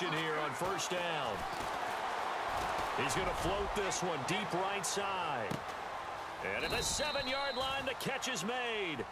position here on first down. He's going to float this one deep right side. And at the seven-yard line, the catch is made.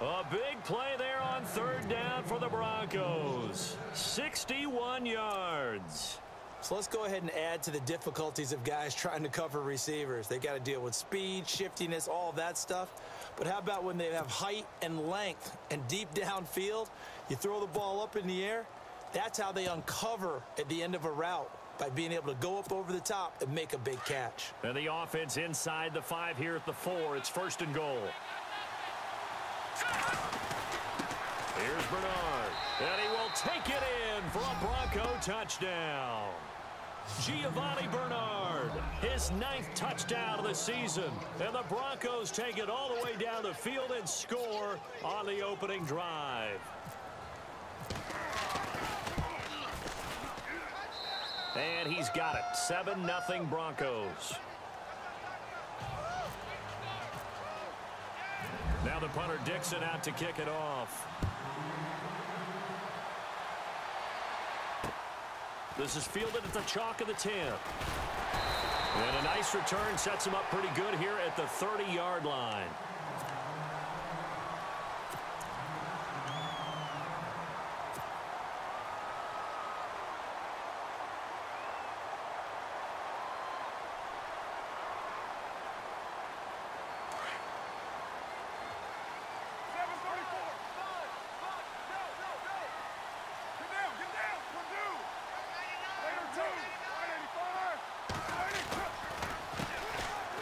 A big play there on third down for the Broncos. 61 yards. So let's go ahead and add to the difficulties of guys trying to cover receivers. They got to deal with speed, shiftiness, all that stuff. But how about when they have height and length and deep downfield? You throw the ball up in the air. That's how they uncover at the end of a route by being able to go up over the top and make a big catch. And the offense inside the five here at the four. It's first and goal. Here's Bernard. And he will take it in for a Bronco touchdown. Giovani Bernard, his ninth touchdown of the season. And the Broncos take it all the way down the field and score on the opening drive. And he's got it. 7-0 Broncos. Now the punter Dixon out to kick it off. This is fielded at the chalk of the 10. And a nice return sets him up pretty good here at the 30-yard line.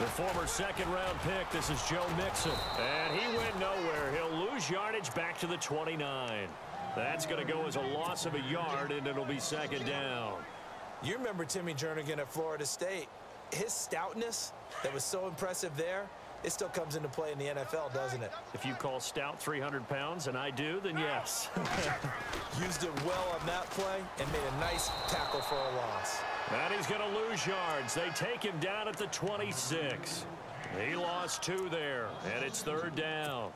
Former second-round pick. This is Joe Mixon. And he went nowhere. He'll lose yardage back to the 29. That's going to go as a loss of a yard, and it'll be second down. You remember Timmy Jernigan at Florida State. His stoutness that was so impressive there, it still comes into play in the NFL, doesn't it? If you call stout 300 pounds, and I do, then yes. Used it well on that play and made a nice tackle for a loss. And he's going to lose yards. They take him down at the 26. He lost two there, and it's third down.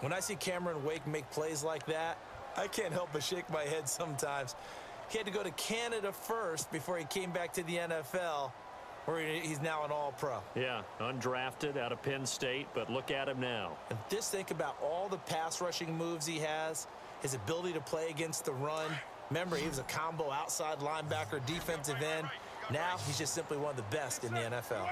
When I see Cameron Wake make plays like that, I can't help but shake my head sometimes. He had to go to Canada first before he came back to the NFL, where he's now an all-pro. Yeah, undrafted out of Penn State, but look at him now. And just think about all the pass rushing moves he has, his ability to play against the run, Remember, he was a combo outside linebacker, defensive end. Now he's just simply one of the best in the NFL.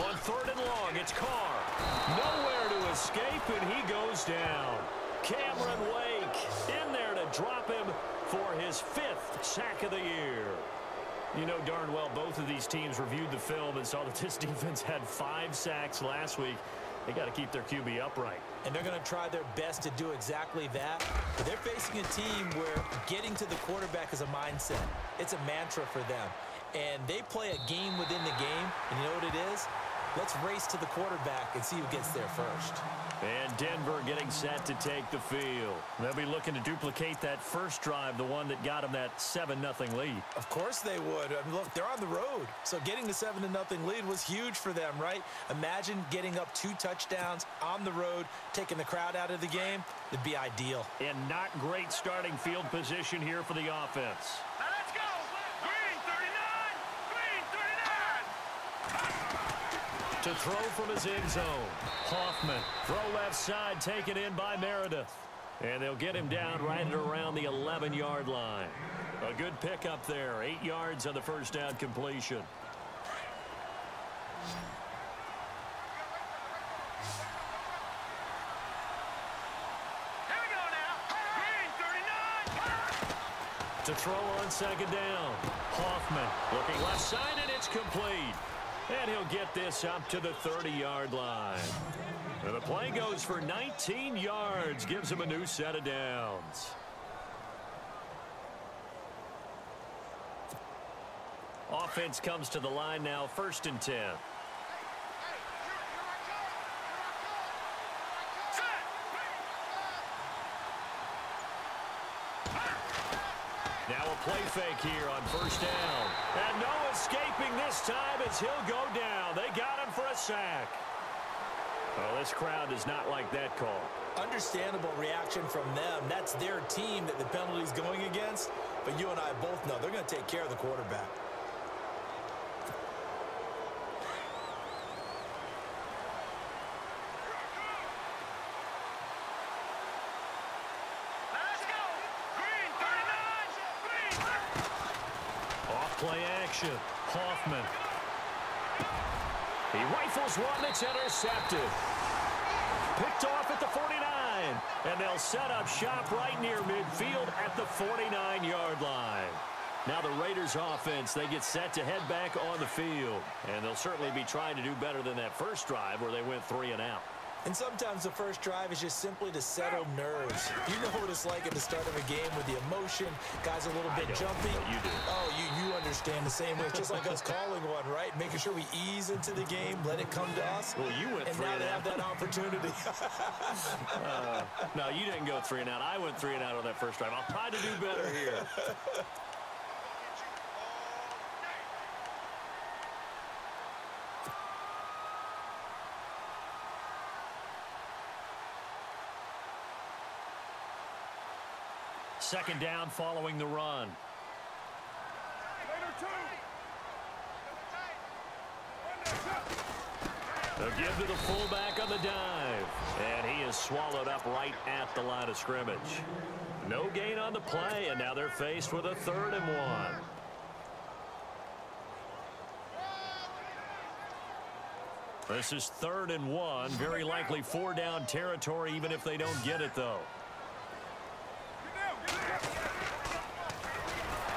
On third and long, it's Carr. Nowhere to escape, and he goes down. Cameron Wake in there drop him for his fifth sack of the year. You know darn well both of these teams reviewed the film and saw that this defense had five sacks last week. They got to keep their QB upright. And they're going to try their best to do exactly that. But they're facing a team where getting to the quarterback is a mindset. It's a mantra for them. And they play a game within the game. And you know what it is? Let's race to the quarterback and see who gets there first. And Denver getting set to take the field. They'll be looking to duplicate that first drive, the one that got them that 7-0 lead. Of course they would. I mean, look, they're on the road. So getting the 7-0 lead was huge for them, right? Imagine getting up two touchdowns on the road, taking the crowd out of the game. It'd be ideal. And not great starting field position here for the offense. To throw from his end zone. Hoffman, throw left side, taken in by Meredith. And they'll get him down right at around the 11-yard line. A good pickup there. Eight yards on the first down completion. to throw on second down. Hoffman looking left side, and it's complete. And he'll get this up to the 30-yard line. And the play goes for 19 yards, gives him a new set of downs. Offense comes to the line now, first and 10. Now a play fake here on first down. And no escaping this time as he'll go down. They got him for a sack. Well, this crowd does not like that call. Understandable reaction from them. That's their team that the penalty's going against. But you and I both know they're going to take care of the quarterback. Off play action. Hoffman. He rifles one that's intercepted. Picked off at the 49. And they'll set up shop right near midfield at the 49-yard line. Now the Raiders offense, they get set to head back on the field. And they'll certainly be trying to do better than that first drive where they went three and out. And sometimes the first drive is just simply to settle nerves. You know what it's like at the start of a game with the emotion. Guys a little bit jumpy. you do. Oh, you, you understand the same way. It's just like us calling one, right? Making sure we ease into the game, let it come to us. Well, you went and three now and they out. have that opportunity. uh, no, you didn't go three and out. I went three and out on that first drive. I'll try to do better here. Second down following the run. They'll give to the fullback on the dive. And he is swallowed up right at the line of scrimmage. No gain on the play, and now they're faced with a third and one. This is third and one. Very likely four down territory, even if they don't get it, though.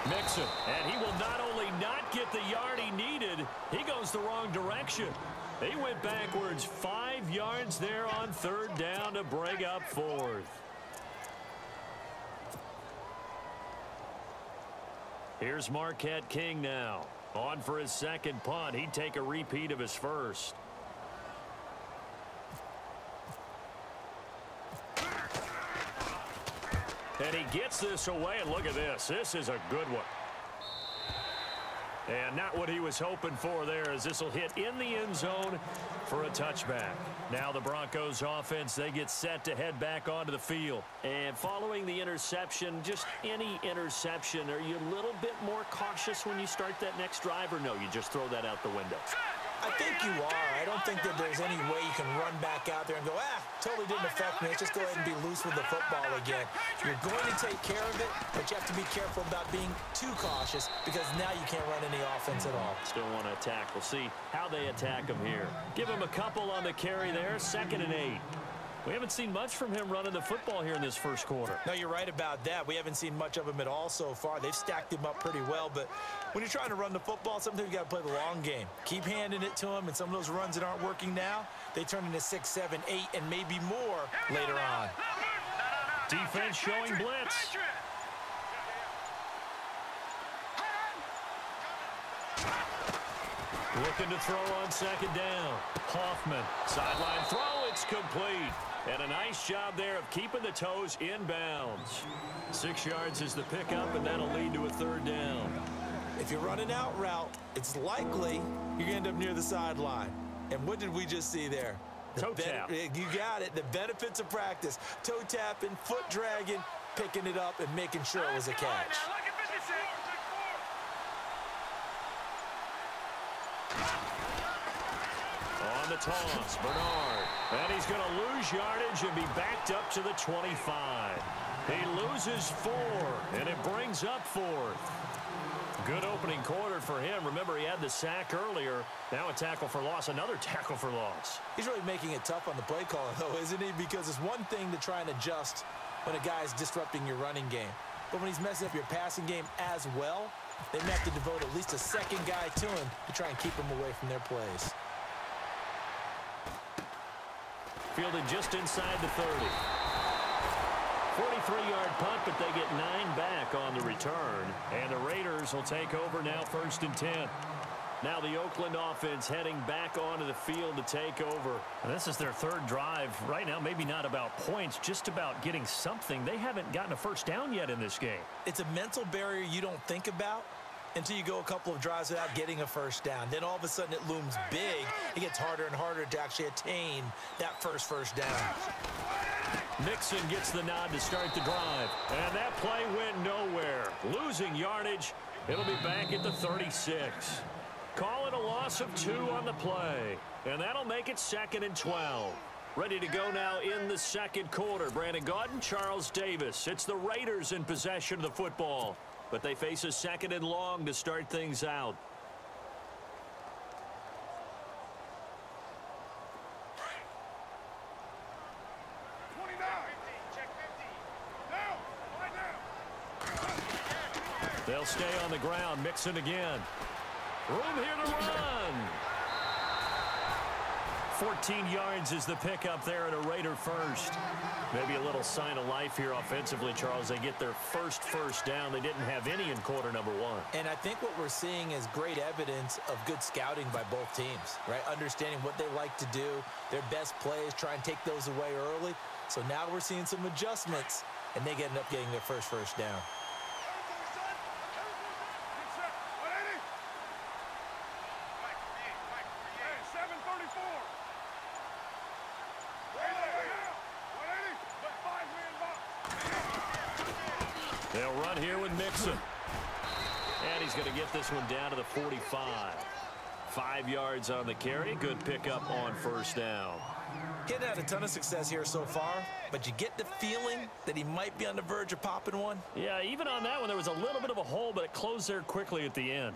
Mixon, and he will not only get the yard he needed, he goes the wrong direction. He went backwards five yards there on third down to break up fourth. Here's Marquette King now. On for his second punt. He'd take a repeat of his first. And he gets this away, and look at this. This is a good one. And not what he was hoping for there as this will hit in the end zone for a touchback. Now the Broncos offense, they get set to head back onto the field. And following the interception, just any interception, are you a little bit more cautious when you start that next drive or no, you just throw that out the window? I think you are. I don't think that there's any way you can run back out there and go, ah, totally didn't affect me. Let's just go ahead and be loose with the football again. You're going to take care of it, but you have to be careful about being too cautious because now you can't run any offense at all. Still want to attack. We'll see how they attack him here. Give him a couple on the carry there. Second and eight. We haven't seen much from him running the football here in this first quarter. No, you're right about that. We haven't seen much of him at all so far. They've stacked him up pretty well, but when you're trying to run the football, sometimes you got to play the long game. Keep handing it to him, and some of those runs that aren't working now, they turn into six, seven, eight, and maybe more later on. Defense showing blitz. Looking to throw on second down. Hoffman, sideline throw, it's complete. And a nice job there of keeping the toes in bounds. Six yards is the pickup, and that'll lead to a third down. If you're running out route, it's likely you're going to end up near the sideline. And what did we just see there? The Toe tap. You got it. The benefits of practice. Toe tapping, foot dragging, picking it up, and making sure it was a catch. On the toss, Bernard. And he's going to lose yardage and be backed up to the 25. He loses four, and it brings up fourth. Good opening quarter for him. Remember, he had the sack earlier. Now a tackle for loss, another tackle for loss. He's really making it tough on the play caller, though, isn't he? Because it's one thing to try and adjust when a guy's disrupting your running game. But when he's messing up your passing game as well, they may have to devote at least a second guy to him to try and keep him away from their plays. Fielded just inside the 30. 43-yard punt, but they get nine back on the return. And the Raiders will take over now first and 10. Now the Oakland offense heading back onto the field to take over. This is their third drive. Right now, maybe not about points, just about getting something. They haven't gotten a first down yet in this game. It's a mental barrier you don't think about until you go a couple of drives without getting a first down. Then all of a sudden it looms big. It gets harder and harder to actually attain that first first down. Mixon gets the nod to start the drive. And that play went nowhere. Losing yardage. It'll be back at the 36. Call it a loss of two on the play. And that'll make it second and 12. Ready to go now in the second quarter. Brandon Gaudin, Charles Davis. It's the Raiders in possession of the football. But they face a second and long to start things out. They'll stay on the ground. Mixon again. Room here to run. 14 yards is the pickup there at a Raider first. Maybe a little sign of life here offensively, Charles. They get their first first down. They didn't have any in quarter number one. And I think what we're seeing is great evidence of good scouting by both teams, right? Understanding what they like to do, their best plays, try and take those away early. So now we're seeing some adjustments, and they end up getting their first first down. Mixon. And he's going to get this one down to the 45. Five yards on the carry. Good pickup on first down. Getting had a ton of success here so far, but you get the feeling that he might be on the verge of popping one. Yeah, even on that one, there was a little bit of a hole, but it closed there quickly at the end.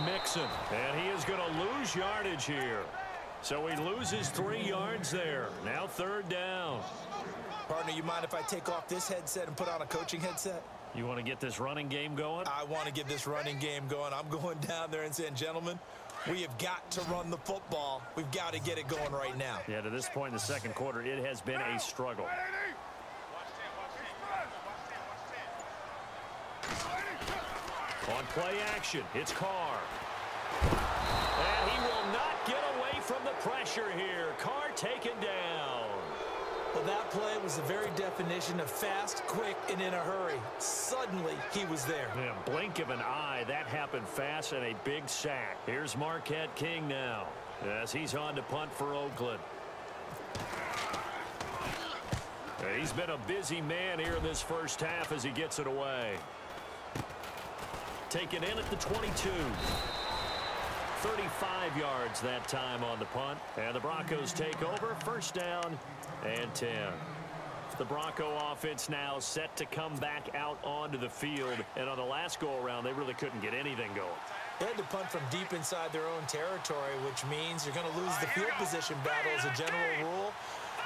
Mixon. And he is going to lose yardage here. So he loses three yards there. Now third down. Partner, you mind if I take off this headset and put on a coaching headset? You want to get this running game going? I want to get this running game going. I'm going down there and saying, gentlemen, we have got to run the football. We've got to get it going right now. Yeah, to this point in the second quarter, it has been a struggle. On play action, it's Carr. And he will not get away from the pressure here. Carr taken down. Well, that play was the very definition of fast, quick, and in a hurry. Suddenly, he was there. Yeah, blink of an eye, that happened fast and a big sack. Here's Marquette King now as he's on to punt for Oakland. He's been a busy man here in this first half as he gets it away. Taken in at the 22. 35 yards that time on the punt. And the Broncos take over. First down and 10. The Bronco offense now set to come back out onto the field. And on the last go-around, they really couldn't get anything going. They had to punt from deep inside their own territory, which means you're going to lose the field position battle as a general rule.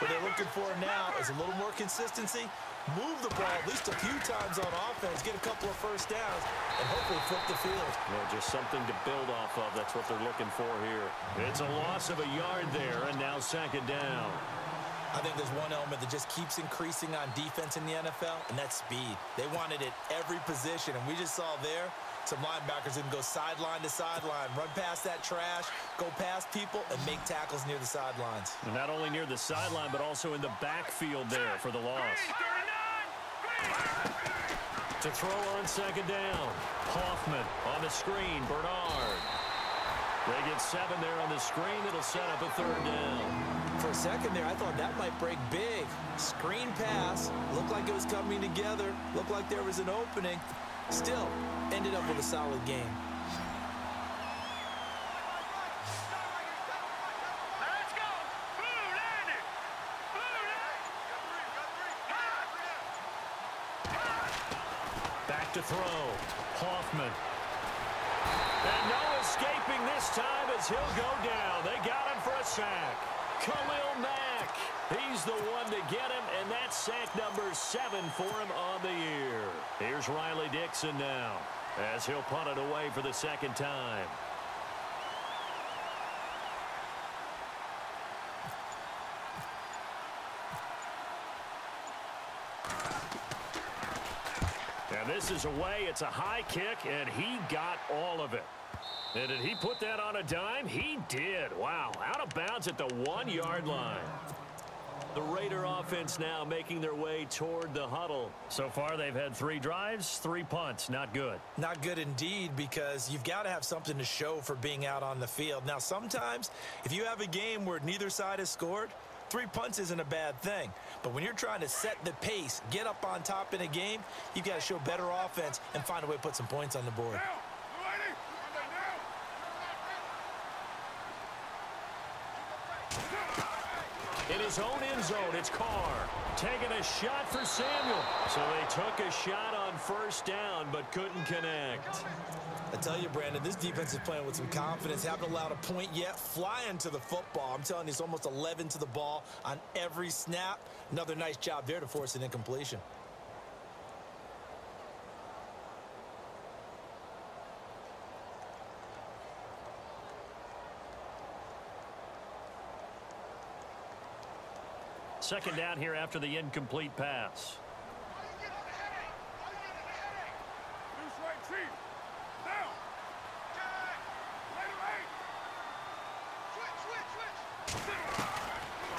What they're looking for now is a little more consistency, move the ball at least a few times on offense, get a couple of first downs, and hopefully flip the field. Well, just something to build off of. That's what they're looking for here. It's a loss of a yard there, and now second down. I think there's one element that just keeps increasing on defense in the NFL, and that's speed. They want it at every position, and we just saw there some linebackers that can go sideline to sideline, run past that trash, go past people, and make tackles near the sidelines. And not only near the sideline, but also in the backfield there for the loss. To throw on second down. Hoffman on the screen. Bernard. They get seven there on the screen. It'll set up a third down. For a second there, I thought that might break big. Screen pass. Looked like it was coming together. Looked like there was an opening. Still, ended up with a solid game. Throw. Hoffman. And no escaping this time as he'll go down. They got him for a sack. Khalil Mack. He's the one to get him, and that's sack number seven for him on the year. Here's Riley Dixon now as he'll punt it away for the second time. Is away. It's a high kick, and he got all of it. And did he put that on a dime? He did. Wow. Out of bounds at the one-yard line. The Raider offense now making their way toward the huddle. So far, they've had three drives, three punts. Not good. Not good indeed because you've got to have something to show for being out on the field. Now, sometimes if you have a game where neither side has scored, three punts isn't a bad thing. But when you're trying to set the pace, get up on top in a game, you've got to show better offense and find a way to put some points on the board. In his own end zone, it's Carr. Taking a shot for Samuel. So they took a shot on first down, but couldn't connect. I tell you, Brandon, this defense is playing with some confidence. Haven't allowed a point yet. Flying to the football. I'm telling you, it's almost 11 to the ball on every snap. Another nice job there to force an incompletion. Second down here after the incomplete pass.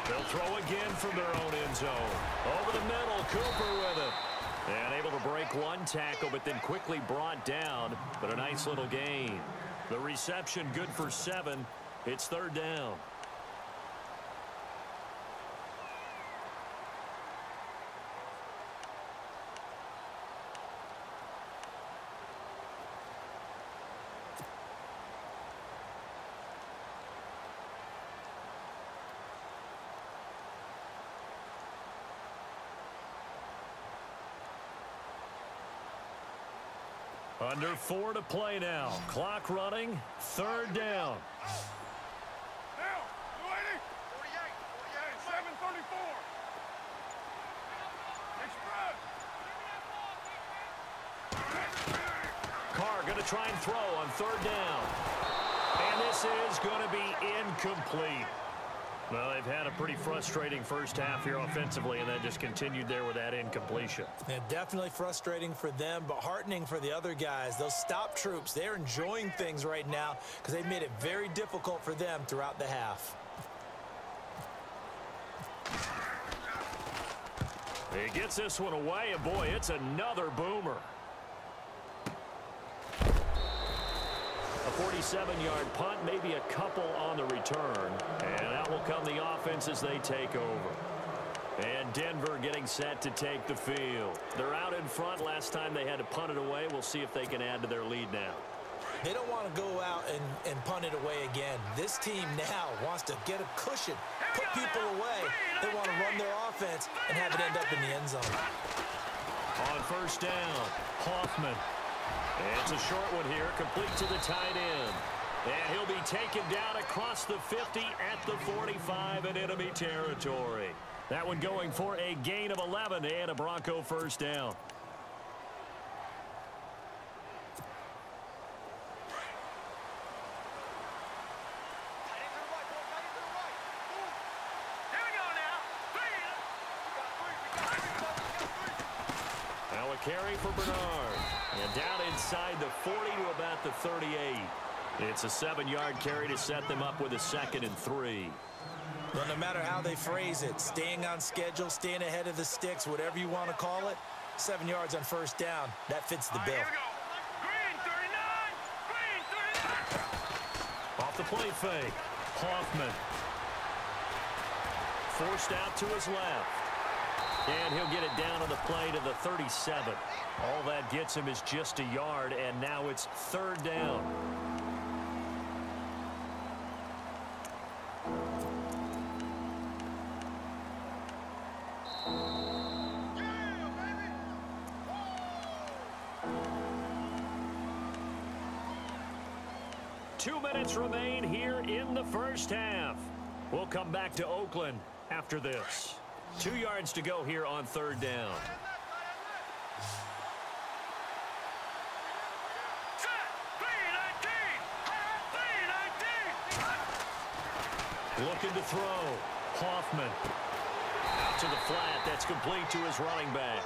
They'll throw again from their own end zone. Over the middle, Cooper with it. And able to break one tackle, but then quickly brought down. But a nice little gain. The reception good for seven. It's third down. Under four to play now. Clock running. Third down. Carr going to try and throw on third down. And this is going to be incomplete. Well, they've had a pretty frustrating first half here offensively, and then just continued there with that incompletion. Yeah, definitely frustrating for them, but heartening for the other guys. Those stop troops, they're enjoying things right now because they've made it very difficult for them throughout the half. He gets this one away, and boy, it's another boomer. 47-yard punt, maybe a couple on the return. And out will come the offense as they take over. And Denver getting set to take the field. They're out in front. Last time they had to punt it away. We'll see if they can add to their lead now. They don't want to go out and, and punt it away again. This team now wants to get a cushion, put people away. They want to run their offense and have it end up in the end zone. On first down, Hoffman it's a short one here, complete to the tight end. And he'll be taken down across the 50 at the 45 in enemy territory. That one going for a gain of 11 and a Bronco first down. Now a carry for Bernard. And down inside the 40 to about the 38. It's a seven-yard carry to set them up with a second and three. Well, no matter how they phrase it, staying on schedule, staying ahead of the sticks, whatever you want to call it, seven yards on first down, that fits the bill. Off the play fake, Hoffman. Forced out to his left. And he'll get it down on the play to the 37. All that gets him is just a yard, and now it's third down. Two minutes remain here in the first half. We'll come back to Oakland after this. Two yards to go here on third down. Looking to throw. Hoffman. Out to the flat. That's complete to his running back.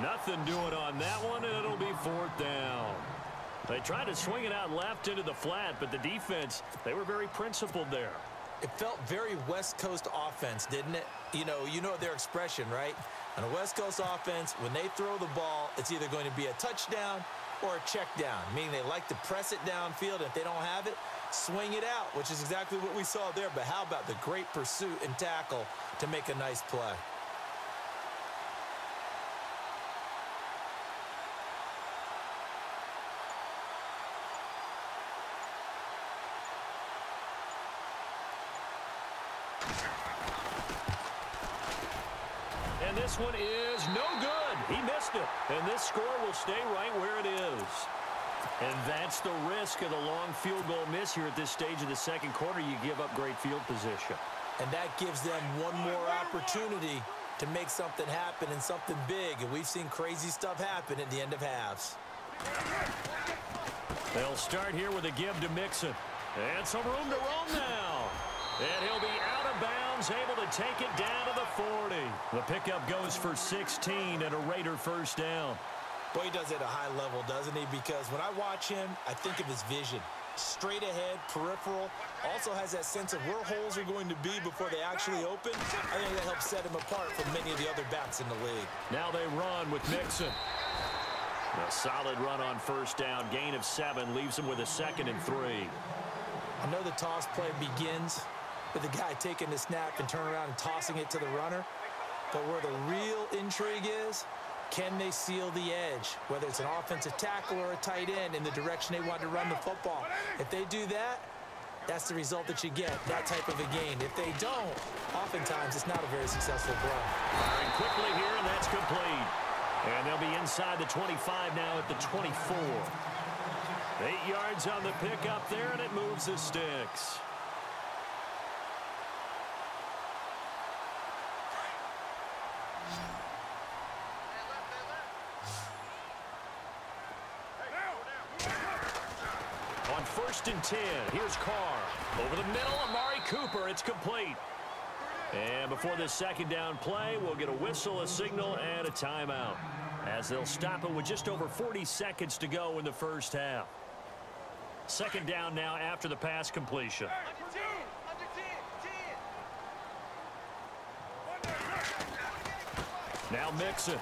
Nothing doing on that one, and it'll be fourth down. They tried to swing it out left into the flat, but the defense, they were very principled there. It felt very West Coast offense, didn't it? You know, you know their expression, right? On a West Coast offense, when they throw the ball, it's either going to be a touchdown or a check down, meaning they like to press it downfield. If they don't have it, swing it out, which is exactly what we saw there. But how about the great pursuit and tackle to make a nice play? And this one is no good. He missed it. And this score will stay right where it is. And that's the risk of the long field goal miss here at this stage of the second quarter. You give up great field position. And that gives them one more opportunity to make something happen and something big. And we've seen crazy stuff happen at the end of halves. They'll start here with a give to Mixon. And some room to roam now. And he'll be out of bounds, able to take it down to the 40. The pickup goes for 16 and a Raider first down. Boy, he does it at a high level, doesn't he? Because when I watch him, I think of his vision. Straight ahead, peripheral. Also has that sense of where holes are going to be before they actually open. I think that helps set him apart from many of the other backs in the league. Now they run with Mixon. A solid run on first down. Gain of seven leaves him with a second and three. I know the toss play begins with the guy taking the snap and turning around and tossing it to the runner. But where the real intrigue is, can they seal the edge? Whether it's an offensive tackle or a tight end in the direction they want to run the football. If they do that, that's the result that you get, that type of a game. If they don't, oftentimes it's not a very successful play. Firing quickly here, and that's complete. And they'll be inside the 25 now at the 24. Eight yards on the pickup there, and it moves the sticks. First and 10, here's Carr. Over the middle, Amari Cooper. It's complete. And before this second down play, we'll get a whistle, a signal, and a timeout. As they'll stop it with just over 40 seconds to go in the first half. Second down now after the pass completion. Now Mixon.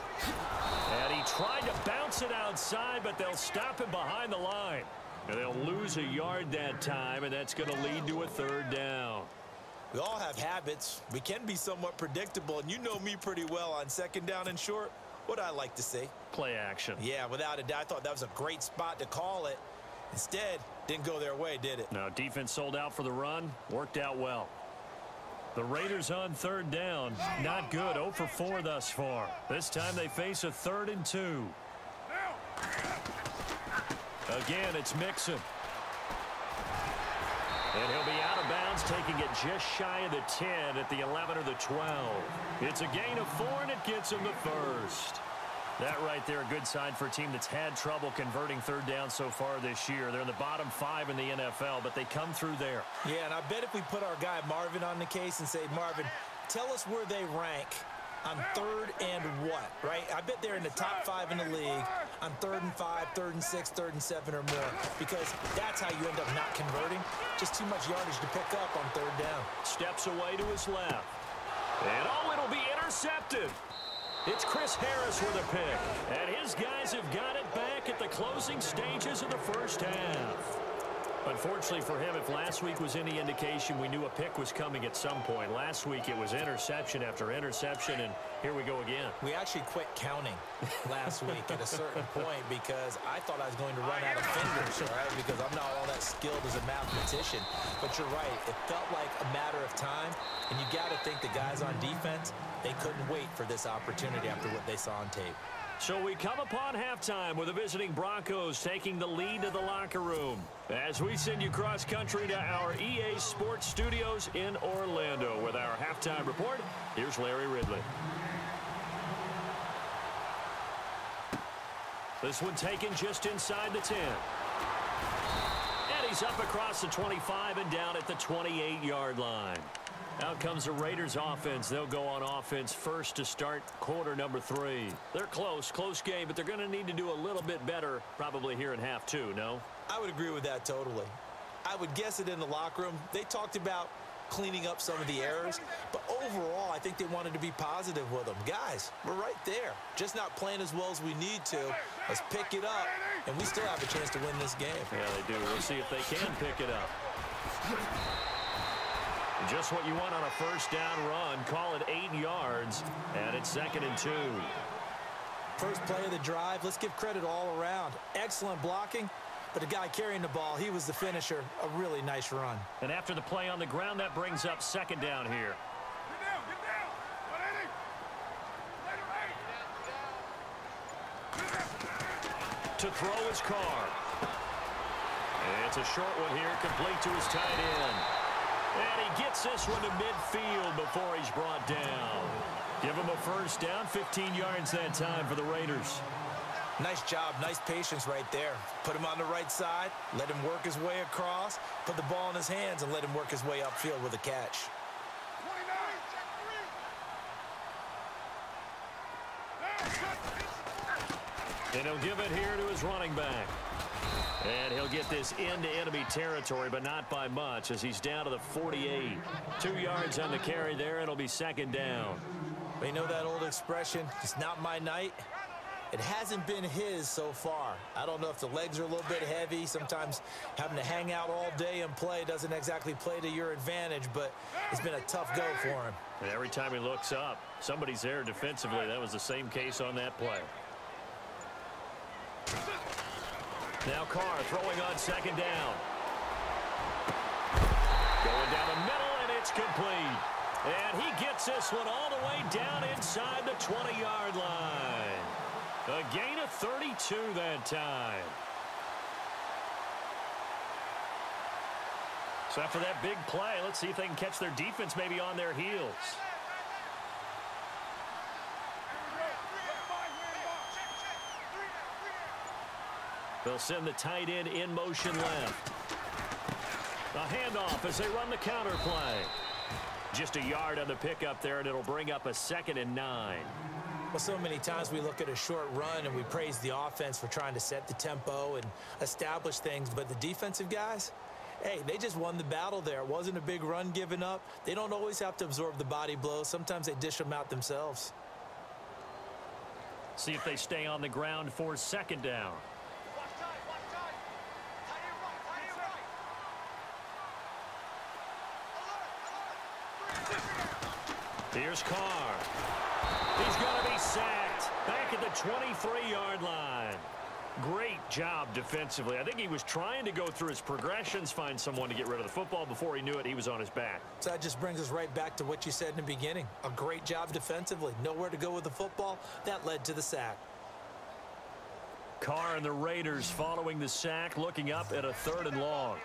And he tried to bounce it outside, but they'll stop him behind the line. And they'll lose a yard that time, and that's going to lead to a third down. We all have habits. We can be somewhat predictable, and you know me pretty well on second down and short. What I like to see. Play action. Yeah, without a doubt, I thought that was a great spot to call it. Instead, didn't go their way, did it? No, defense sold out for the run. Worked out well. The Raiders on third down. Not good. 0 for 4 thus far. This time they face a third and two. Again, it's Mixon. And he'll be out of bounds, taking it just shy of the 10 at the 11 or the 12. It's a gain of four, and it gets him the first. That right there, a good sign for a team that's had trouble converting third down so far this year. They're in the bottom five in the NFL, but they come through there. Yeah, and I bet if we put our guy Marvin on the case and say, Marvin, tell us where they rank on third and what, right? I bet they're in the top five in the league on third and five, third and six, third and seven or more because that's how you end up not converting. Just too much yardage to pick up on third down. Steps away to his left. And oh, it'll be intercepted. It's Chris Harris with a pick. And his guys have got it back at the closing stages of the first half. Unfortunately for him, if last week was any indication, we knew a pick was coming at some point. Last week it was interception after interception, and here we go again. We actually quit counting last week at a certain point because I thought I was going to run out of fingers, all right, because I'm not all that skilled as a mathematician. But you're right. It felt like a matter of time, and you got to think the guys on defense, they couldn't wait for this opportunity after what they saw on tape. So we come upon halftime with the visiting Broncos taking the lead to the locker room. As we send you cross country to our EA Sports Studios in Orlando with our halftime report, here's Larry Ridley. This one taken just inside the 10. And he's up across the 25 and down at the 28-yard line. Out comes the Raiders offense. They'll go on offense first to start quarter number three. They're close, close game, but they're going to need to do a little bit better probably here in half two, no? I would agree with that totally. I would guess it in the locker room. They talked about cleaning up some of the errors, but overall, I think they wanted to be positive with them. Guys, we're right there. Just not playing as well as we need to. Let's pick it up, and we still have a chance to win this game. Yeah, they do. We'll see if they can pick it up. Just what you want on a first down run. Call it eight yards, and it's second and two. First play of the drive. Let's give credit all around. Excellent blocking, but the guy carrying the ball, he was the finisher. A really nice run. And after the play on the ground, that brings up second down here. To throw his car. It's a short one here, complete to his tight end. And he gets this one to midfield before he's brought down. Give him a first down, 15 yards that time for the Raiders. Nice job, nice patience right there. Put him on the right side, let him work his way across, put the ball in his hands, and let him work his way upfield with a catch. And he'll give it here to his running back. And he'll get this into enemy territory, but not by much as he's down to the 48. Two yards on the carry there. It'll be second down. You know that old expression, it's not my night? It hasn't been his so far. I don't know if the legs are a little bit heavy. Sometimes having to hang out all day and play doesn't exactly play to your advantage, but it's been a tough go for him. And every time he looks up, somebody's there defensively. That was the same case on that play. Now Carr throwing on second down. Going down the middle, and it's complete. And he gets this one all the way down inside the 20-yard line. A gain of 32 that time. So after that big play, let's see if they can catch their defense maybe on their heels. They'll send the tight end in motion left. A handoff as they run the counter play. Just a yard on the pickup there, and it'll bring up a second and nine. Well, so many times we look at a short run and we praise the offense for trying to set the tempo and establish things, but the defensive guys, hey, they just won the battle there. It wasn't a big run given up. They don't always have to absorb the body blows. Sometimes they dish them out themselves. See if they stay on the ground for second down. Here's Carr. He's going to be sacked back at the 23-yard line. Great job defensively. I think he was trying to go through his progressions, find someone to get rid of the football. Before he knew it, he was on his back. So that just brings us right back to what you said in the beginning. A great job defensively. Nowhere to go with the football. That led to the sack. Carr and the Raiders following the sack, looking up at a third and long.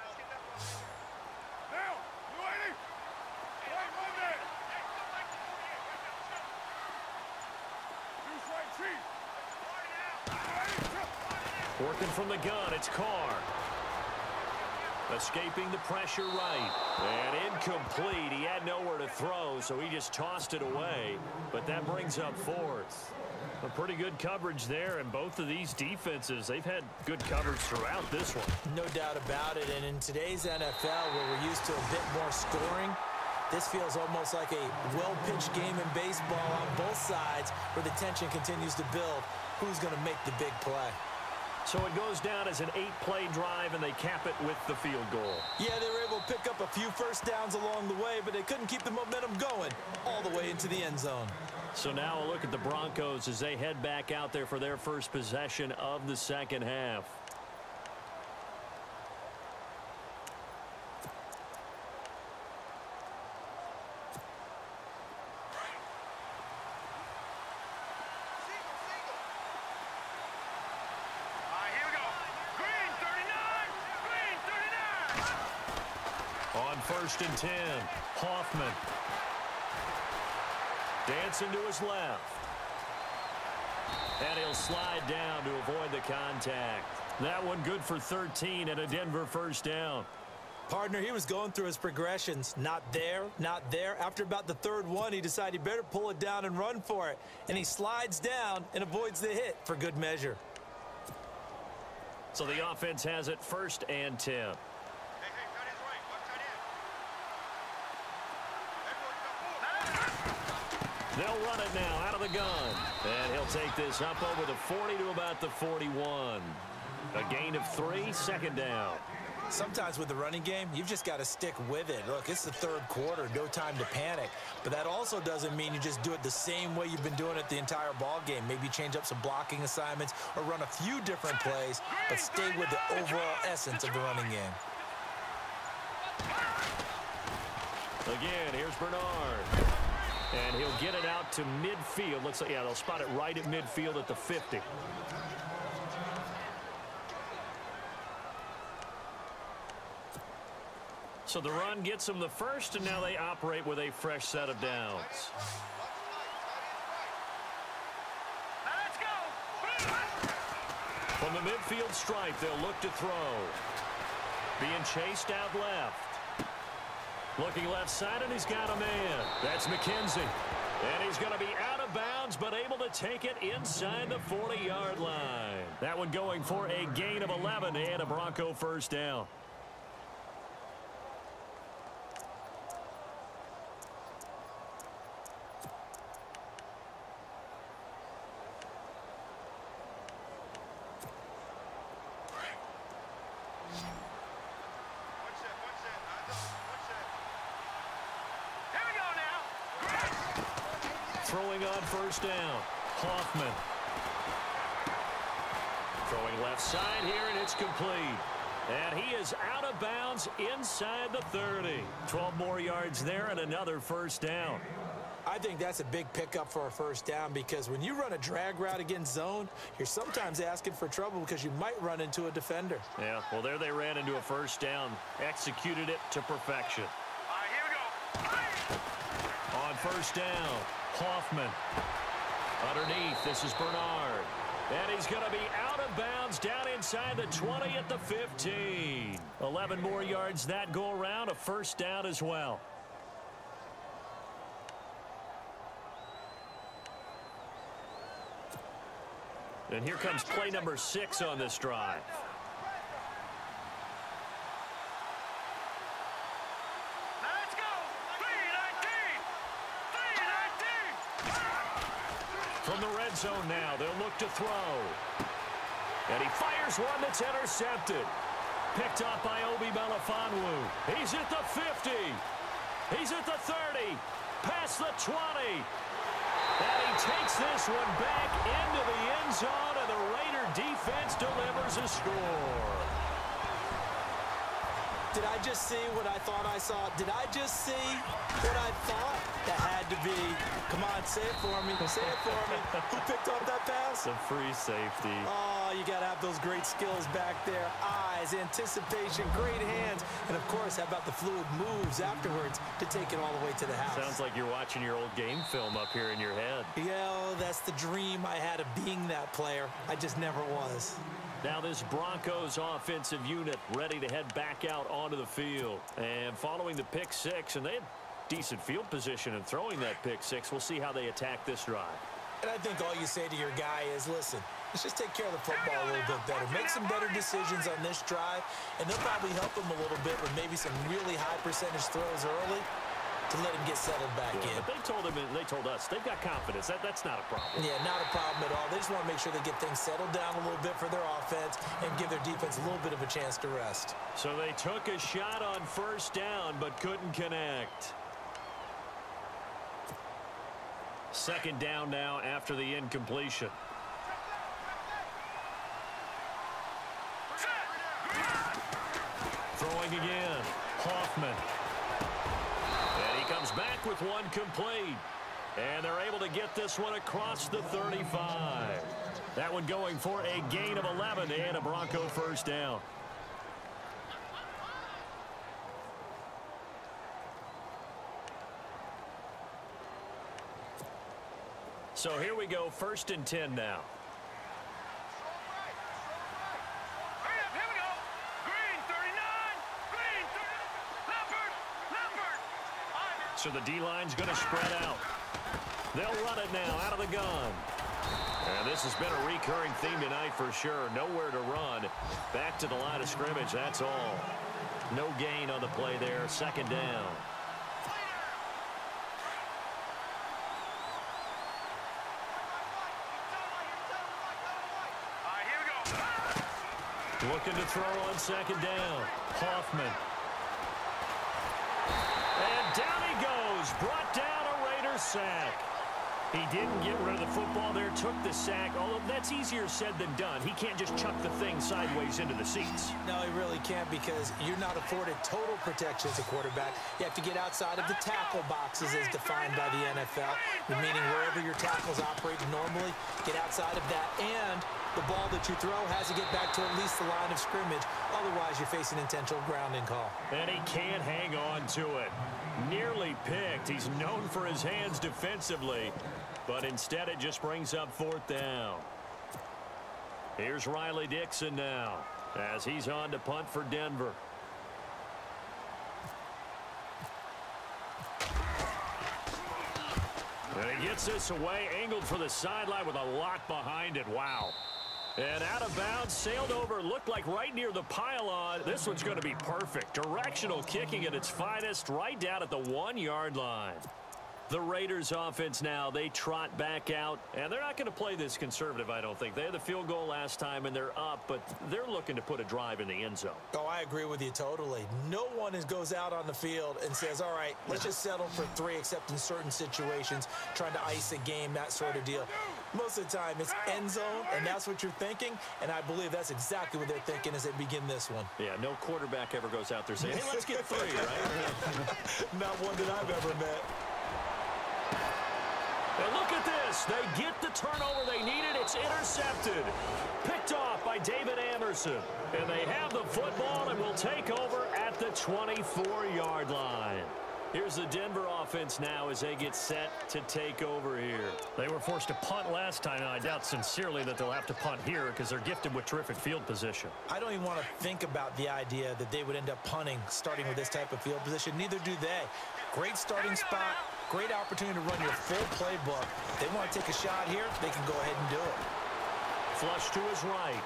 Working from the gun, it's Carr. Escaping the pressure right. And incomplete. He had nowhere to throw, so he just tossed it away. But that brings up fourth. A pretty good coverage there, and both of these defenses, they've had good coverage throughout this one. No doubt about it, and in today's NFL, where we're used to a bit more scoring, this feels almost like a well-pitched game in baseball on both sides where the tension continues to build. Who's going to make the big play? So it goes down as an eight-play drive, and they cap it with the field goal. Yeah, they were able to pick up a few first downs along the way, but they couldn't keep the momentum going all the way into the end zone. So now a look at the Broncos as they head back out there for their first possession of the second half. First and 10. Hoffman. Dancing to his left. And he'll slide down to avoid the contact. That one good for 13 and a Denver first down. Partner, he was going through his progressions. Not there, not there. After about the third one, he decided he better pull it down and run for it. And he slides down and avoids the hit for good measure. So the offense has it first and 10. They'll run it now out of the gun. And he'll take this up over the 40 to about the 41. A gain of three, second down. Sometimes with the running game, you've just got to stick with it. Look, it's the third quarter, no time to panic. But that also doesn't mean you just do it the same way you've been doing it the entire ball game. Maybe change up some blocking assignments or run a few different plays, but stay with the overall essence of the running game. Again, here's Bernard. And he'll get it out to midfield. Looks like, yeah, they'll spot it right at midfield at the 50. So the run gets them the first, and now they operate with a fresh set of downs. From the midfield stripe, they'll look to throw. Being chased out left. Looking left side, and he's got a man. That's McKenzie. And he's going to be out of bounds, but able to take it inside the 40-yard line. That one going for a gain of 11 and a Bronco first down. Throwing on first down. Hoffman. Throwing left side here, and it's complete. And he is out of bounds inside the 30. 12 more yards there and another first down. I think that's a big pickup for a first down because when you run a drag route against zone, you're sometimes asking for trouble because you might run into a defender. Yeah, well, there they ran into a first down, executed it to perfection. All right, here we go. On first down, Hoffman. Underneath, this is Bernard. And he's going to be out of bounds down inside the 20 at the 15. 11 more yards that go around, a first down as well. And here comes play number six on this drive. From the red zone now, they'll look to throw. And he fires one that's intercepted. Picked up by Obi Melifonwu. He's at the 50. He's at the 30. Past the 20. And he takes this one back into the end zone, and the Raider defense delivers a score. Did I just see what I thought I saw? Did I just see what I thought? That had to be. Come on, say it for me. Say it for me. Who picked up that pass? A free safety. Oh, you got to have those great skills back there. Eyes, anticipation, great hands. And, of course, how about the fluid moves afterwards to take it all the way to the house? Sounds like you're watching your old game film up here in your head. Yeah, oh, that's the dream I had of being that player. I just never was. Now this Broncos offensive unit ready to head back out onto the field. And following the pick six, and they had decent field position in throwing that pick six. We'll see how they attack this drive. And I think all you say to your guy is, listen, let's just take care of the football a little bit better. Make some better decisions on this drive, and they'll probably help him a little bit with maybe some really high percentage throws early to let him get settled back Yeah, in. but they told him, they told us, they've got confidence. That, that's not a problem. Yeah, not a problem at all. They just want to make sure they get things settled down a little bit for their offense and give their defense a little bit of a chance to rest. So they took a shot on first down, but couldn't connect. Second down now after the incompletion. Throwing again. Hoffman. With one complete. And they're able to get this one across the 35. That one going for a gain of 11 and a Bronco first down. So here we go, first and 10 now. Hurry up, here we go. Green 39, green so the D-line's going to spread out. They'll run it now out of the gun. And this has been a recurring theme tonight for sure. Nowhere to run. Back to the line of scrimmage, that's all. No gain on the play there. Second down. Looking to throw on second down. Hoffman. Brought down a Raider sack. He didn't get rid of the football there, took the sack, although that's easier said than done. He can't just chuck the thing sideways into the seats. No, he really can't because you're not afforded total protection as a quarterback. You have to get outside of the tackle boxes as defined by the NFL, meaning wherever your tackles operate normally, get outside of that, and the ball that you throw has to get back to at least the line of scrimmage. Otherwise, you're facing intentional grounding call. And he can't hang on to it. Nearly picked. He's known for his hands defensively. But instead, it just brings up fourth down. Here's Riley Dixon now as he's on to punt for Denver. And he gets this away, angled for the sideline with a lot behind it. Wow. And out of bounds, sailed over, looked like right near the pylon. This one's going to be perfect. Directional kicking at its finest, right down at the one-yard line. The Raiders offense now, they trot back out, and they're not going to play this conservative, I don't think. They had the field goal last time, and they're up, but they're looking to put a drive in the end zone. Oh, I agree with you totally. No one goes out on the field and says, all right, let's just settle for three, except in certain situations, trying to ice a game, that sort of deal. Most of the time, it's end zone, and that's what you're thinking, and I believe that's exactly what they're thinking as they begin this one. Yeah, no quarterback ever goes out there saying, hey, let's get three, right? Not one that I've ever met. And look at this. They get the turnover they needed. It's intercepted. Picked off by David Anderson. And they have the football and will take over at the 24-yard line. Here's the Denver offense now as they get set to take over here. They were forced to punt last time, and I doubt sincerely that they'll have to punt here because they're gifted with terrific field position. I don't even want to think about the idea that they would end up punting starting with this type of field position. Neither do they. Great starting spot, great opportunity to run your full playbook. If they want to take a shot here, they can go ahead and do it. Flush to his right.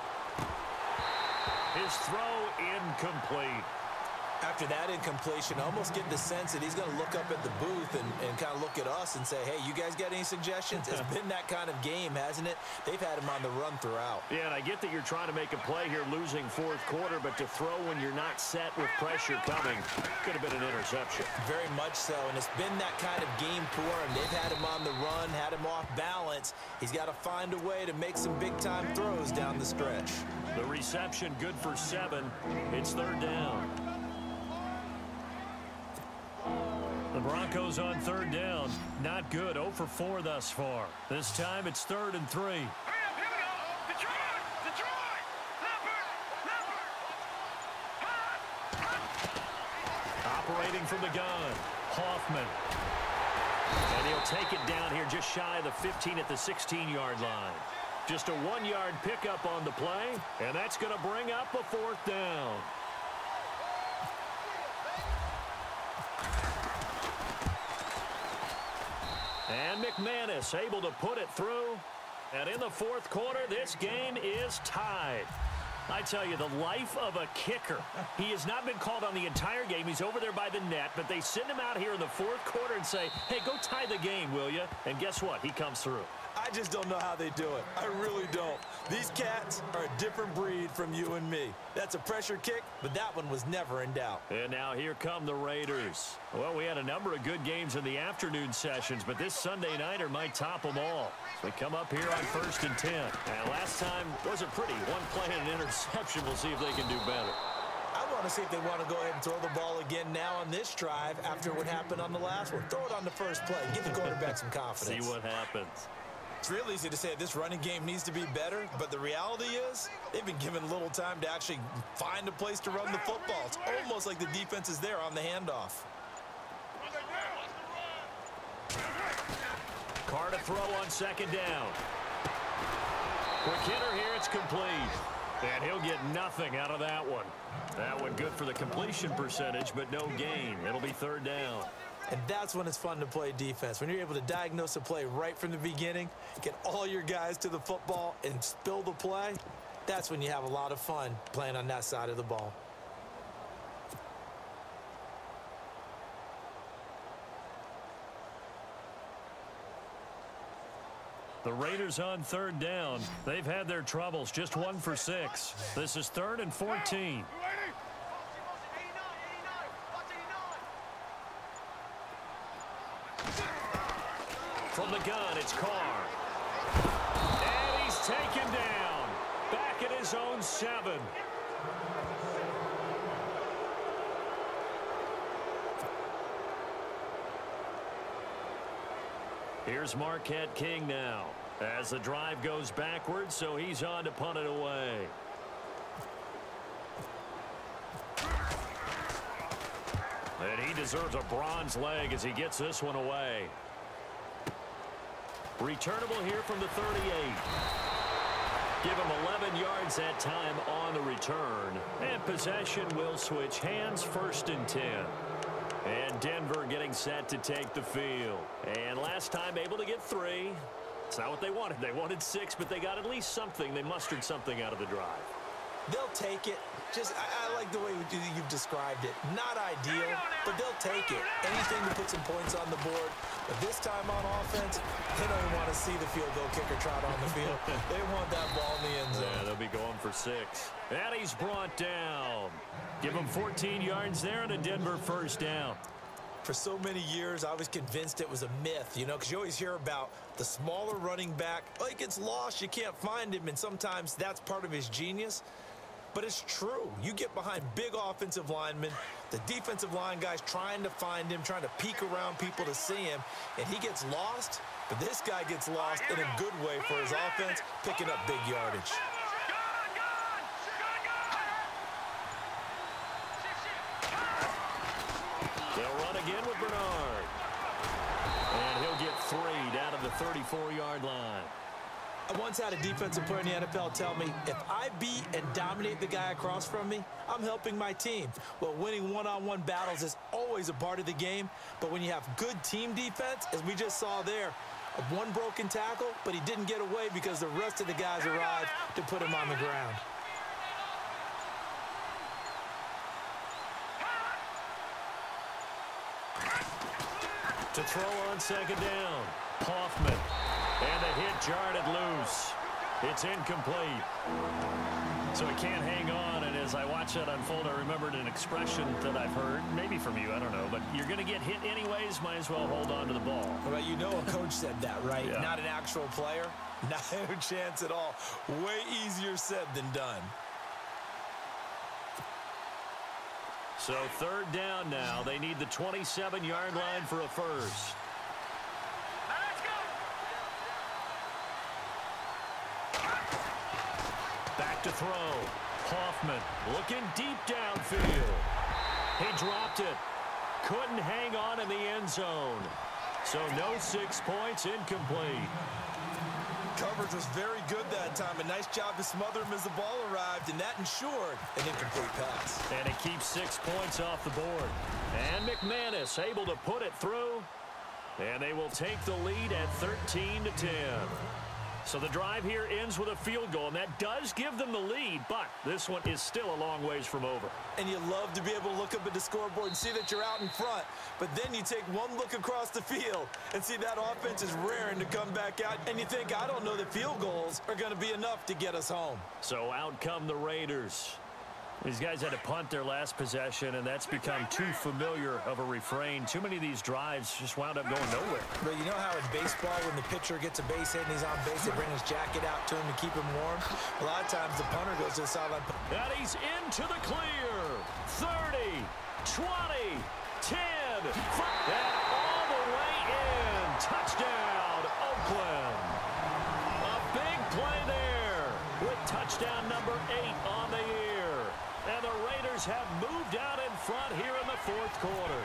His throw incomplete. After that incompletion, I almost get the sense that he's going to look up at the booth and, and kind of look at us and say, hey, you guys got any suggestions? It's been that kind of game, hasn't it? They've had him on the run throughout. Yeah, and I get that you're trying to make a play here losing fourth quarter, but to throw when you're not set with pressure coming could have been an interception. Very much so, and it's been that kind of game for him. They've had him on the run, had him off balance. He's got to find a way to make some big-time throws down the stretch. The reception good for seven. It's third down. The Broncos on third down. Not good. 0 for 4 thus far. This time it's third and three. Operating from the gun. Hoffman. And he'll take it down here just shy of the 15 at the 16-yard line. Just a one-yard pickup on the play, and that's going to bring up a fourth down. And McManus able to put it through. And in the fourth quarter, this game is tied. I tell you, the life of a kicker. He has not been called on the entire game. He's over there by the net, but they send him out here in the fourth quarter and say, hey, go tie the game, will you? And guess what? He comes through. I just don't know how they do it. I really don't. These cats are a different breed from you and me. That's a pressure kick, but that one was never in doubt. And now here come the Raiders. Well, we had a number of good games in the afternoon sessions, but this Sunday nighter might top them all. So we come up here on first and 10. And last time wasn't pretty. One play and an interception. We'll see if they can do better. I want to see if they want to go ahead and throw the ball again now on this drive after what happened on the last one. Throw it on the first play. Give the quarterback some confidence. See what happens. It's real easy to say this running game needs to be better, but the reality is they've been given little time to actually find a place to run the football. It's almost like the defense is there on the handoff. Carr to throw on second down. Quick hitter here, it's complete. And he'll get nothing out of that one. That one good for the completion percentage, but no gain. It'll be third down. And that's when it's fun to play defense. When you're able to diagnose a play right from the beginning, get all your guys to the football and spill the play, that's when you have a lot of fun playing on that side of the ball. The Raiders on third down. They've had their troubles. Just one for six. This is third and 14. From the gun, it's Carr. And he's taken down. Back at his own seven. Here's Marquette King now. As the drive goes backwards, so he's on to punt it away. And he deserves a bronze leg as he gets this one away. Returnable here from the 38. Give him 11 yards that time on the return. And possession will switch hands first and 10. And Denver getting set to take the field. And last time able to get three. It's not what they wanted. They wanted six, but they got at least something. They mustered something out of the drive. They'll take it. Just, I, I like the way you've described it. Not ideal, but they'll take it. Anything to put some points on the board. But this time on offense, they don't even want to see the field goal kicker trot on the field. they want that ball in the end zone. Yeah, they'll be going for six. And he's brought down. Give him 14 yards there and a Denver first down. For so many years, I was convinced it was a myth, you know, because you always hear about the smaller running back. Oh, he gets lost, you can't find him, and sometimes that's part of his genius. But it's true. You get behind big offensive linemen, the defensive line guys trying to find him, trying to peek around people to see him, and he gets lost. But this guy gets lost in a good way for his offense, picking up big yardage. They'll run again with Bernard. And he'll get three down to the 34-yard line. I once had a defensive player in the NFL tell me, if I beat and dominate the guy across from me, I'm helping my team. Well, winning one-on-one -on -one battles is always a part of the game, but when you have good team defense, as we just saw there, one broken tackle, but he didn't get away because the rest of the guys arrived to put him on the ground. To throw on second down, Hoffman. And the hit jarred it loose. It's incomplete. So he can't hang on, and as I watch that unfold, I remembered an expression that I've heard, maybe from you, I don't know, but you're going to get hit anyways, might as well hold on to the ball. Well, you know a coach said that, right? Yeah. Not an actual player. Not a chance at all. Way easier said than done. So third down now. They need the 27-yard line for a first. Back to throw. Hoffman looking deep downfield. He dropped it. Couldn't hang on in the end zone. So no six points, incomplete. Coverage was very good that time. A nice job to smother him as the ball arrived, and that ensured an incomplete pass. And it keeps six points off the board. And McManus able to put it through. And they will take the lead at 13 to 10. So the drive here ends with a field goal, and that does give them the lead, but this one is still a long ways from over. And you love to be able to look up at the scoreboard and see that you're out in front, but then you take one look across the field and see that offense is raring to come back out, and you think, I don't know that field goals are going to be enough to get us home. So out come the Raiders. These guys had to punt their last possession, and that's become too familiar of a refrain. Too many of these drives just wound up going nowhere. But you know how in baseball, when the pitcher gets a base hit and he's on base, they bring his jacket out to him to keep him warm? A lot of times the punter goes to the sideline. And he's into the clear. 30, 20, 10, 5, Raiders have moved out in front here in the fourth quarter.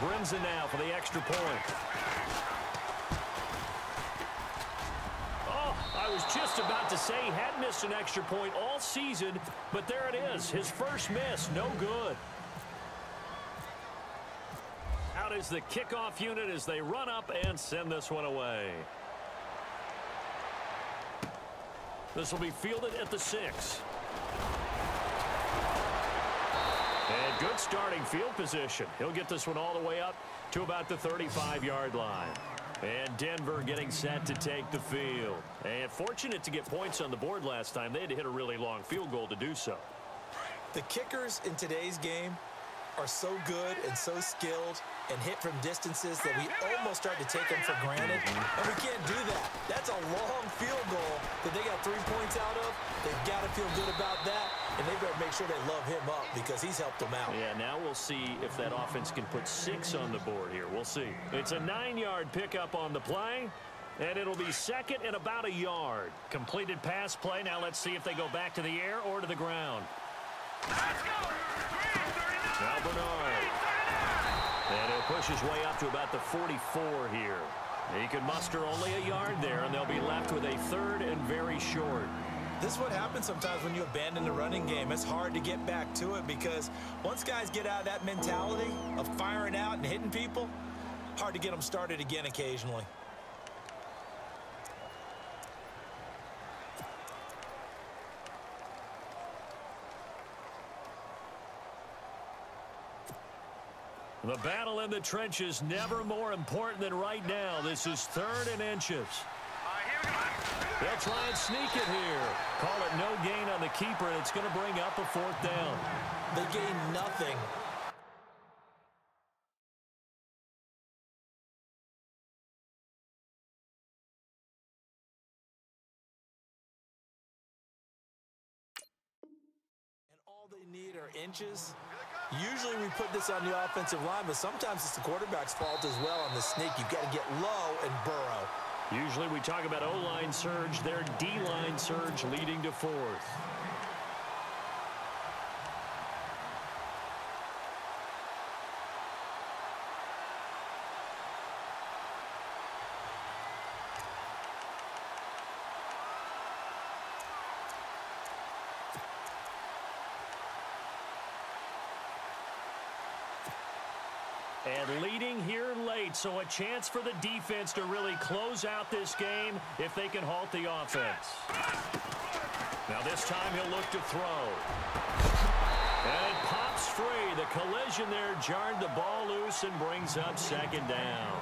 Brimson now for the extra point. Oh, I was just about to say he had missed an extra point all season, but there it is. His first miss, no good. Out is the kickoff unit as they run up and send this one away. This will be fielded at the six. Good starting field position. He'll get this one all the way up to about the 35-yard line. And Denver getting set to take the field. And fortunate to get points on the board last time. They had to hit a really long field goal to do so. The kickers in today's game are so good and so skilled and hit from distances that we almost start to take them for granted. And we can't do that. That's a long field goal that they got three points out of. They've got to feel good about that, and they better make sure they love him up because he's helped them out. Yeah, now we'll see if that offense can put six on the board here. We'll see. It's a nine-yard pickup on the play. And it'll be second and about a yard. Completed pass play. Now let's see if they go back to the air or to the ground. Let's go. Green 39. Now Bernard. And he'll push his way up to about the 44 here. He can muster only a yard there, and they'll be left with a third and very short. This is what happens sometimes when you abandon the running game. It's hard to get back to it because once guys get out of that mentality of firing out and hitting people, hard to get them started again occasionally. The battle in the trenches never more important than right now. This is third and inches. They'll try and sneak it here. Call it no gain on the keeper, it's going to bring up a fourth down. They gain nothing. And all they need are inches. Usually we put this on the offensive line, but sometimes it's the quarterback's fault as well on the sneak. You've got to get low and burrow. Usually we talk about O-line surge, their D-line surge leading to fourth. And leading here late, so a chance for the defense to really close out this game if they can halt the offense. Now this time he'll look to throw. And it pops free. The collision there jarred the ball loose and brings up second down.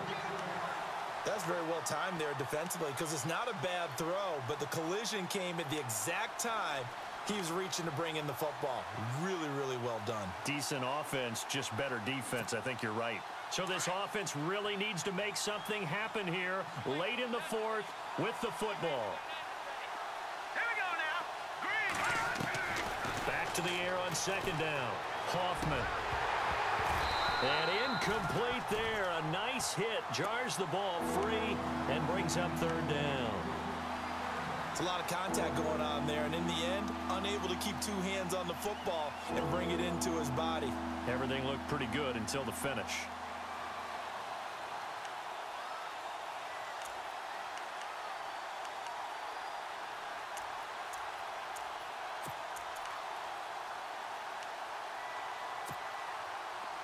That's very well timed there defensively because it's not a bad throw, but the collision came at the exact time he was reaching to bring in the football. Really, really well done. Decent offense, just better defense. I think you're right. So this offense really needs to make something happen here late in the fourth with the football. Here we go now. Green. Back to the air on second down. Hoffman. And incomplete there. A nice hit. Jars the ball free and brings up third down. It's a lot of contact going on there, and in the end, unable to keep two hands on the football and bring it into his body. Everything looked pretty good until the finish.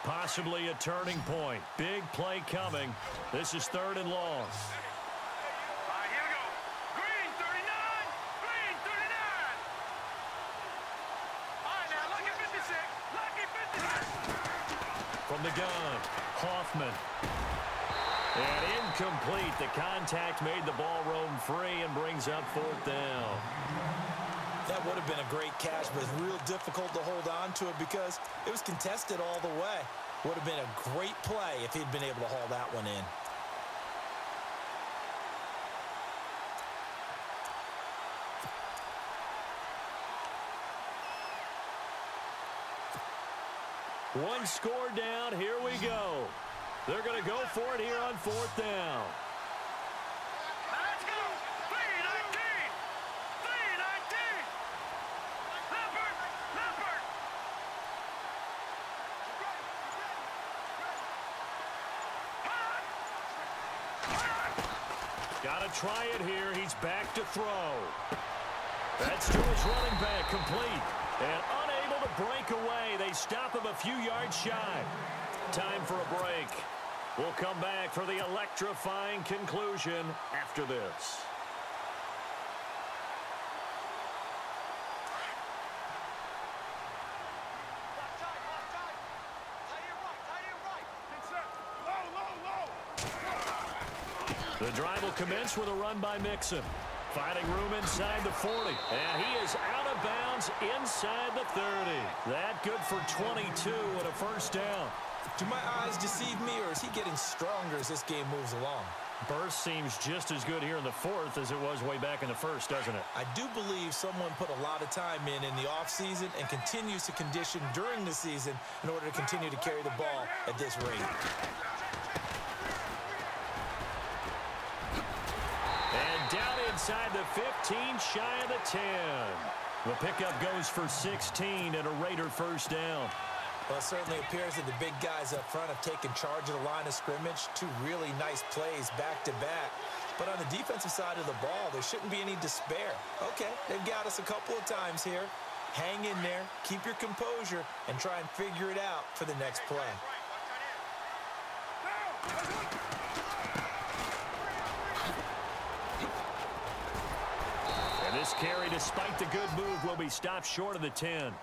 Possibly a turning point. Big play coming. This is third and long. All right, here we go. Green 39. Green 39. All right, now lucky 56. Lucky 56. From the gun, Hoffman. And incomplete. The contact made the ball roam free and brings up fourth down. That would have been a great catch, but it's real difficult to hold on to it because it was contested all the way. Would have been a great play if he'd been able to haul that one in. One score down. Here we go. They're going to go for it here on fourth down. Let's go. 319. 319. Leopard. Leopard. Got to try it here. He's back to throw. That's to his running back, complete. And unable to break away. They stop him a few yards shy. Time for a break. We'll come back for the electrifying conclusion after this. The drive will commence with a run by Mixon. Finding room inside the 40. And he is out of bounds inside the 30. That good for 22 and a first down. Do my eyes deceive me, or is he getting stronger as this game moves along? Burst seems just as good here in the fourth as it was way back in the first, doesn't it? I do believe someone put a lot of time in in the offseason and continues to condition during the season in order to continue to carry the ball at this rate. And down inside the 15, shy of the 10. The pickup goes for 16 and a Raider first down. Well, it certainly appears that the big guys up front have taken charge of the line of scrimmage. Two really nice plays back-to-back. But on the defensive side of the ball, there shouldn't be any despair. Okay, they've got us a couple of times here. Hang in there, keep your composure, and try and figure it out for the next play. And this carry, despite the good move, will be stopped short of the 10.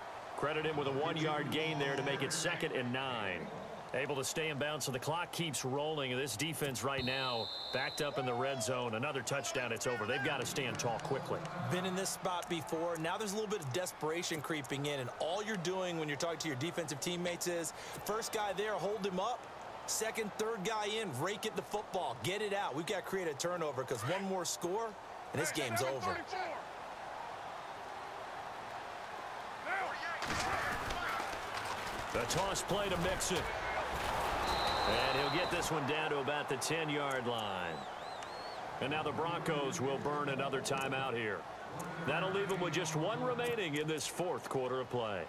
Credit him with a one-yard gain there to make it second and nine. Able to stay in bounds, so the clock keeps rolling. This defense right now, backed up in the red zone. Another touchdown, it's over. They've got to stand tall quickly. Been in this spot before. Now there's a little bit of desperation creeping in. And all you're doing when you're talking to your defensive teammates is, first guy there, hold him up. Second, third guy in, rake it the football. Get it out. We've got to create a turnover because one more score, and this game's over. The toss play to Mixon. And he'll get this one down to about the 10-yard line. And now the Broncos will burn another timeout here. That'll leave them with just one remaining in this fourth quarter of play.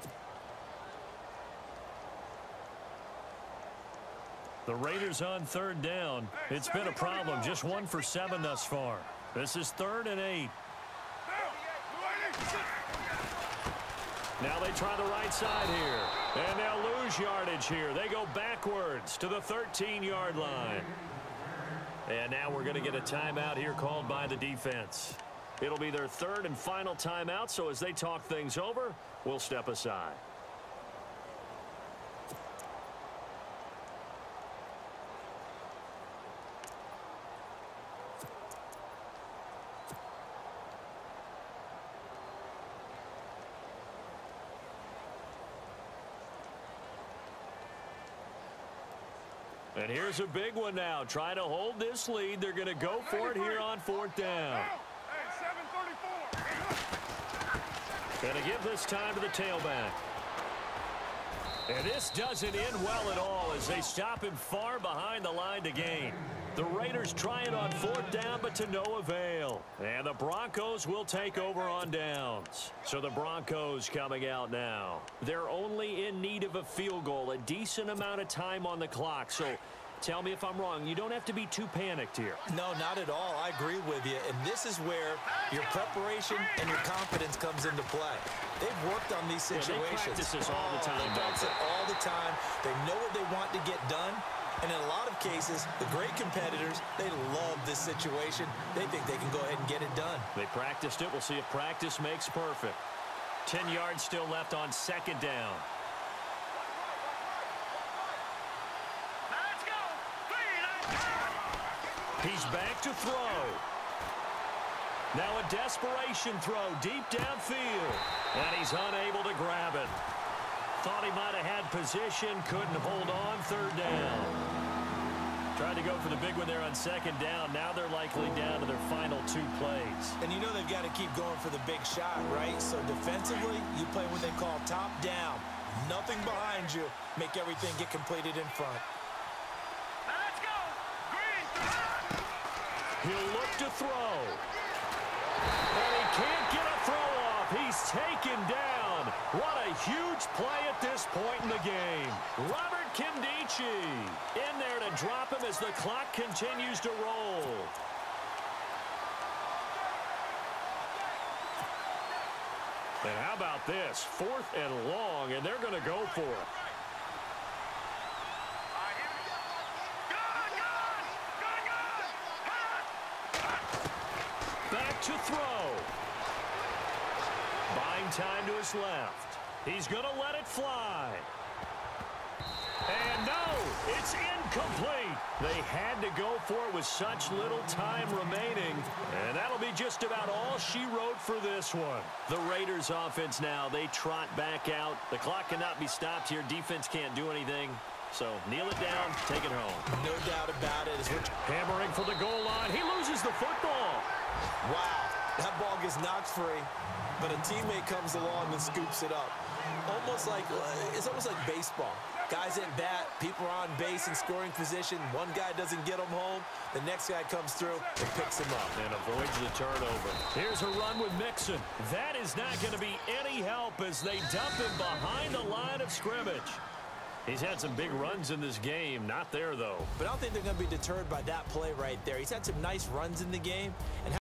The Raiders on third down. It's been a problem. Just one for seven thus far. This is third and eight. Now they try the right side here. And they'll lose yardage here. They go backwards to the 13-yard line. And now we're going to get a timeout here called by the defense. It'll be their third and final timeout, so as they talk things over, we'll step aside. And here's a big one now. Trying to hold this lead. They're going to go for it here on fourth down. Going to give this time to the tailback. And this doesn't end well at all as they stop him far behind the line to gain. The Raiders try it on fourth down, but to no avail. And the Broncos will take over on downs. So the Broncos coming out now. They're only in need of a field goal, a decent amount of time on the clock. So tell me if I'm wrong. You don't have to be too panicked here. No, not at all. I agree with you. And this is where your preparation and your confidence comes into play. They've worked on these situations. Yeah, they practice this all the time. They practice it all the time. They know what they want to get done. And in a lot of cases, the great competitors, they love this situation. They think they can go ahead and get it done. They practiced it. We'll see if practice makes perfect. 10 yards still left on second down. He's back to throw. Now a desperation throw deep downfield. And he's unable to grab it. Thought he might have had position, couldn't hold on, third down. Tried to go for the big one there on second down. Now they're likely down to their final two plays. And you know they've got to keep going for the big shot, right? So defensively, you play what they call top down. Nothing behind you. Make everything get completed in front. Now let's go. Green. He'll look to throw. And he can't get up. He's taken down. What a huge play at this point in the game. Robert Kimdichi in there to drop him as the clock continues to roll. And how about this? Fourth and long, and they're going to go for it. Back to throw time to his left. He's going to let it fly. And no, it's incomplete. They had to go for it with such little time remaining. And that'll be just about all she wrote for this one. The Raiders offense now, they trot back out. The clock cannot be stopped here. Defense can't do anything. So kneel it down, take it home. No doubt about it. Hammering for the goal line. He loses the football. Wow, that ball gets knocked free, but a teammate comes along and scoops it up. Almost like, uh, it's almost like baseball. Guys at bat, people are on base in scoring position. One guy doesn't get them home. The next guy comes through and picks him up. And avoids the turnover. Here's a run with Mixon. That is not going to be any help as they dump him behind the line of scrimmage. He's had some big runs in this game. Not there, though. But I don't think they're going to be deterred by that play right there. He's had some nice runs in the game. And